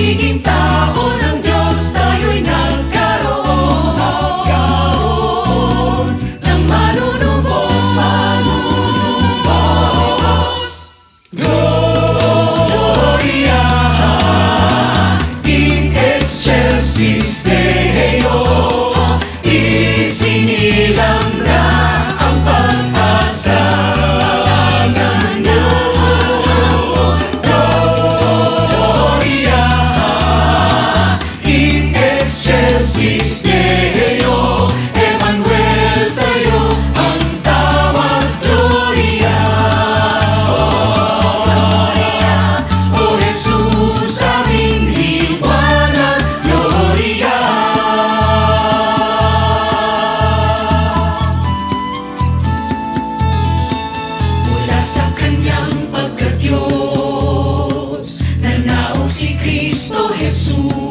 di quintal. Pagkadyos Nanaog si Kristo Jesus. Na